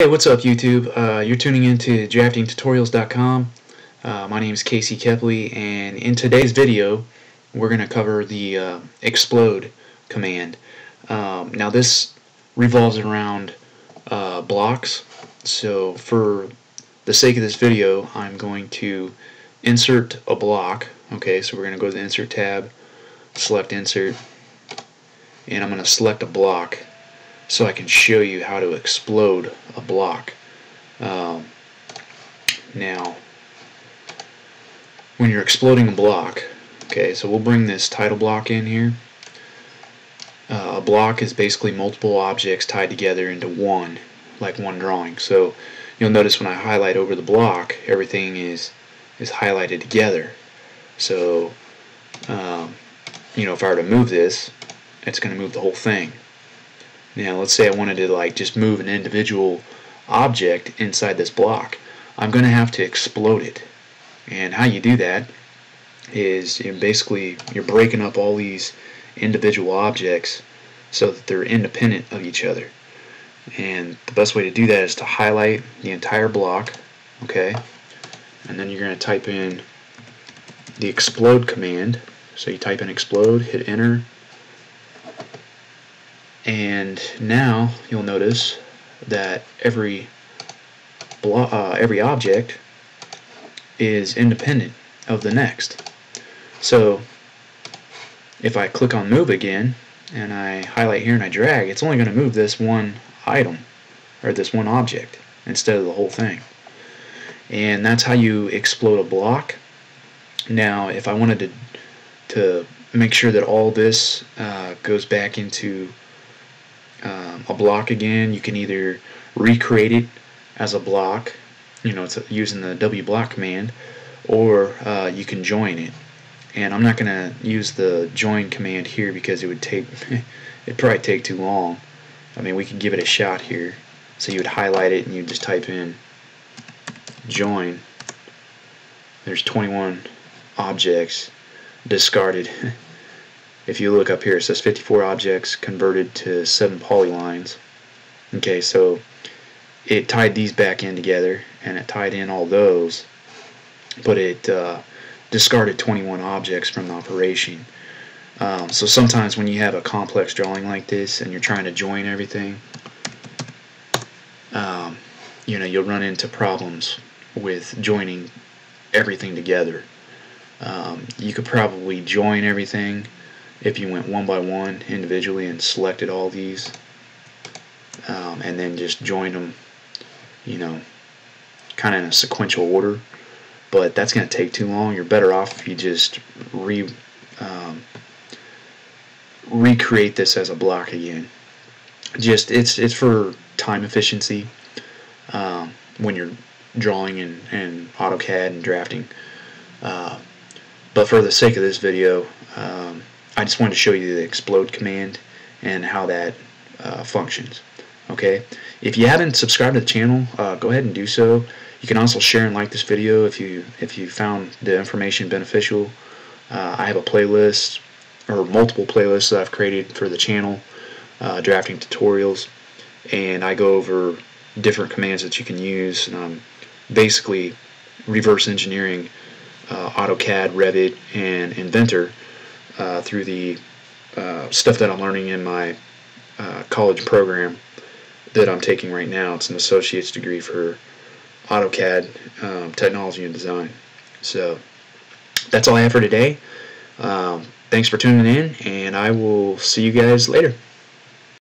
Hey, what's up YouTube? Uh, you're tuning into draftingtutorials.com. Uh, my name is Casey Kepley and in today's video we're going to cover the uh, explode command. Um, now this revolves around uh, blocks so for the sake of this video I'm going to insert a block okay so we're going to go to the insert tab select insert and I'm going to select a block so I can show you how to explode a block. Um, now, when you're exploding a block, okay, so we'll bring this title block in here. Uh, a block is basically multiple objects tied together into one, like one drawing. So you'll notice when I highlight over the block, everything is is highlighted together. So, um, you know, if I were to move this, it's going to move the whole thing. Now let's say I wanted to like just move an individual object inside this block. I'm going to have to explode it. And how you do that is you know, basically you're breaking up all these individual objects so that they're independent of each other. And the best way to do that is to highlight the entire block, okay? And then you're going to type in the explode command. So you type in explode, hit enter, and now you'll notice that every uh, every object is independent of the next. So if I click on move again and I highlight here and I drag, it's only going to move this one item or this one object instead of the whole thing. And that's how you explode a block. Now if I wanted to to make sure that all this uh, goes back into um, a block again. You can either recreate it as a block, you know, it's using the W block command, or uh, you can join it. And I'm not going to use the join command here because it would take, it'd probably take too long. I mean, we could give it a shot here. So you would highlight it and you'd just type in join. There's 21 objects discarded. if you look up here, it says 54 objects converted to 7 polylines. Okay, so it tied these back in together, and it tied in all those, but it uh, discarded 21 objects from the operation. Um, so sometimes when you have a complex drawing like this and you're trying to join everything, um, you know, you'll run into problems with joining everything together. Um, you could probably join everything if you went one by one individually and selected all these um, and then just joined them you know kind of in a sequential order but that's going to take too long. You're better off if you just re um, recreate this as a block again. Just it's it's for time efficiency um, when you're drawing in, in AutoCAD and drafting. Uh, but for the sake of this video um, I just wanted to show you the explode command and how that uh, functions. Okay, if you haven't subscribed to the channel, uh, go ahead and do so. You can also share and like this video if you if you found the information beneficial. Uh, I have a playlist or multiple playlists that I've created for the channel, uh, drafting tutorials, and I go over different commands that you can use. Um, basically, reverse engineering uh, AutoCAD, Revit, and Inventor uh, through the uh, stuff that I'm learning in my uh, college program that I'm taking right now. It's an associate's degree for AutoCAD um, technology and design. So that's all I have for today. Um, thanks for tuning in, and I will see you guys later.